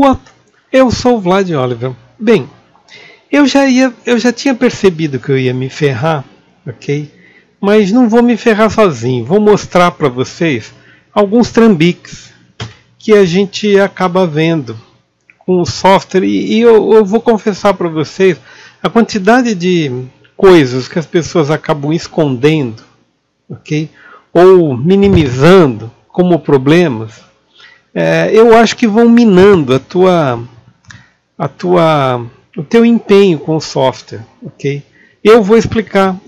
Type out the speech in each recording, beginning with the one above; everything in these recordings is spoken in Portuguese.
What? Eu sou o Vlad Oliver. Bem, eu já, ia, eu já tinha percebido que eu ia me ferrar, ok? Mas não vou me ferrar sozinho. Vou mostrar para vocês alguns trambiques que a gente acaba vendo com o software. E, e eu, eu vou confessar para vocês a quantidade de coisas que as pessoas acabam escondendo, ok? Ou minimizando como problemas, é, eu acho que vão minando a tua, a tua, o teu empenho com o software, ok? Eu vou explicar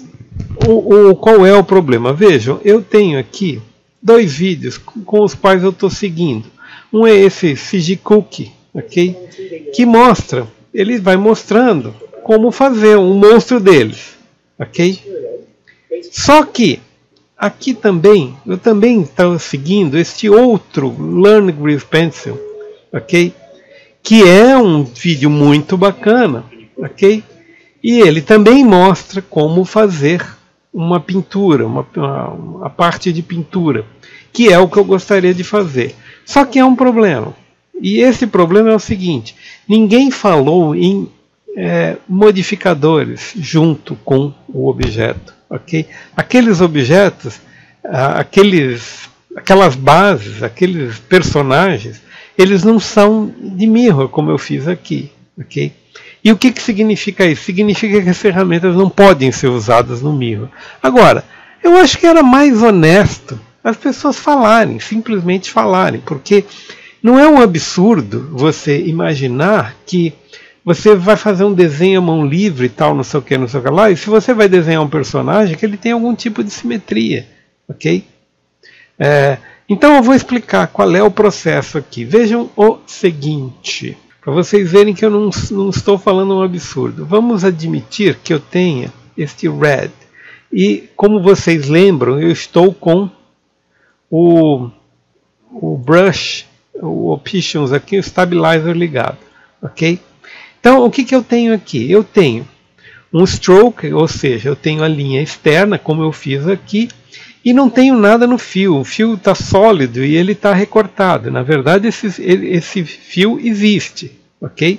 o, o qual é o problema. Vejam, eu tenho aqui dois vídeos com os quais eu estou seguindo. Um é esse CG Cookie, ok? Que mostra, ele vai mostrando como fazer um monstro deles, ok? Só que aqui também, eu também estou seguindo este outro Learn Grease Pencil, ok? Que é um vídeo muito bacana, ok? E ele também mostra como fazer uma pintura, uma, uma, a parte de pintura, que é o que eu gostaria de fazer. Só que é um problema. E esse problema é o seguinte: ninguém falou em é, modificadores junto com o objeto. Ok? Aqueles objetos, aqueles, aquelas bases, aqueles personagens, eles não são de mirror, como eu fiz aqui. ok? E o que, que significa isso? Significa que as ferramentas não podem ser usadas no mirror. Agora, eu acho que era mais honesto as pessoas falarem, simplesmente falarem, porque não é um absurdo você imaginar que você vai fazer um desenho à mão livre e tal, não sei o que, não sei o que lá, e se você vai desenhar um personagem, que ele tem algum tipo de simetria, ok? É, então eu vou explicar qual é o processo aqui. Vejam o seguinte, para vocês verem que eu não, não estou falando um absurdo. Vamos admitir que eu tenha este red, e como vocês lembram, eu estou com o, o brush, o options aqui, o stabilizer ligado, ok? Então, o que, que eu tenho aqui? Eu tenho um stroke, ou seja, eu tenho a linha externa, como eu fiz aqui, e não tenho nada no fio. O fio está sólido e ele está recortado. Na verdade, esse, esse fio existe, ok?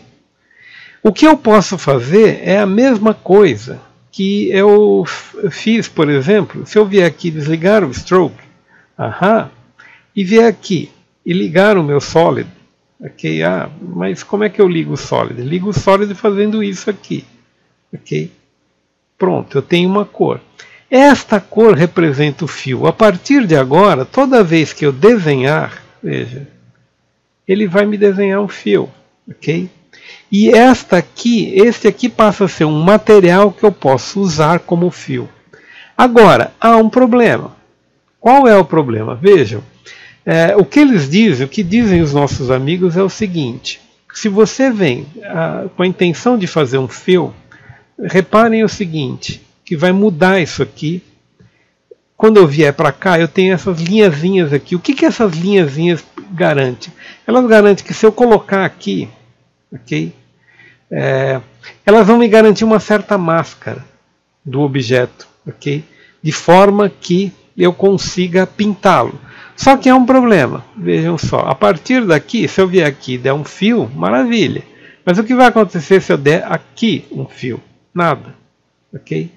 O que eu posso fazer é a mesma coisa que eu fiz, por exemplo, se eu vier aqui desligar o stroke, aham, e vier aqui e ligar o meu sólido, Ok? Ah, mas como é que eu ligo o sólido? Ligo o sólido fazendo isso aqui. Ok? Pronto, eu tenho uma cor. Esta cor representa o fio. A partir de agora, toda vez que eu desenhar, veja, ele vai me desenhar um fio. Ok? E esta aqui, este aqui passa a ser um material que eu posso usar como fio. Agora, há um problema. Qual é o problema? Vejam, é, o que eles dizem, o que dizem os nossos amigos é o seguinte: se você vem a, com a intenção de fazer um fio, reparem o seguinte, que vai mudar isso aqui. Quando eu vier para cá, eu tenho essas linhazinhas aqui. O que, que essas linhazinhas garantem? Elas garantem que se eu colocar aqui, ok? É, elas vão me garantir uma certa máscara do objeto, ok? De forma que eu consiga pintá-lo. Só que é um problema. Vejam só. A partir daqui, se eu vier aqui e der um fio, maravilha. Mas o que vai acontecer se eu der aqui um fio? Nada. Ok?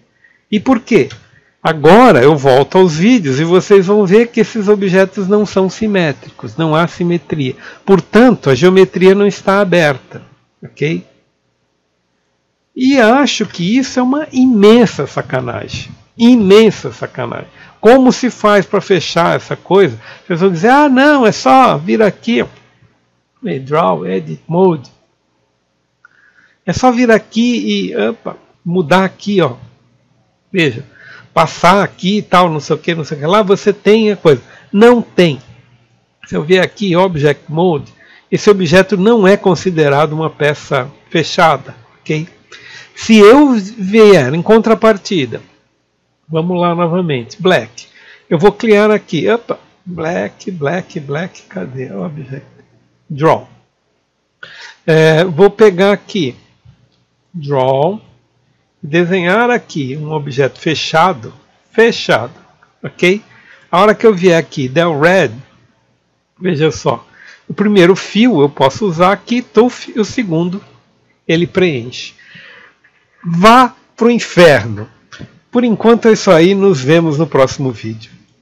E por quê? Agora eu volto aos vídeos e vocês vão ver que esses objetos não são simétricos, não há simetria. Portanto, a geometria não está aberta. Ok? E acho que isso é uma imensa sacanagem. Imensa sacanagem. Como se faz para fechar essa coisa? Vocês vão dizer, ah não, é só vir aqui, draw, edit mode. É só vir aqui e opa, mudar aqui, ó. Veja, passar aqui e tal, não sei o que, não sei o que lá, você tem a coisa. Não tem. Se eu vier aqui, Object Mode, esse objeto não é considerado uma peça fechada, ok? Se eu vier em contrapartida Vamos lá novamente. Black. Eu vou criar aqui. Opa, black, black, black. Cadê? Object. Draw. É, vou pegar aqui. Draw. Desenhar aqui um objeto fechado. Fechado. Ok? A hora que eu vier aqui, del red. Veja só. O primeiro fio eu posso usar aqui, o segundo ele preenche. Vá pro inferno. Por enquanto é isso aí, nos vemos no próximo vídeo.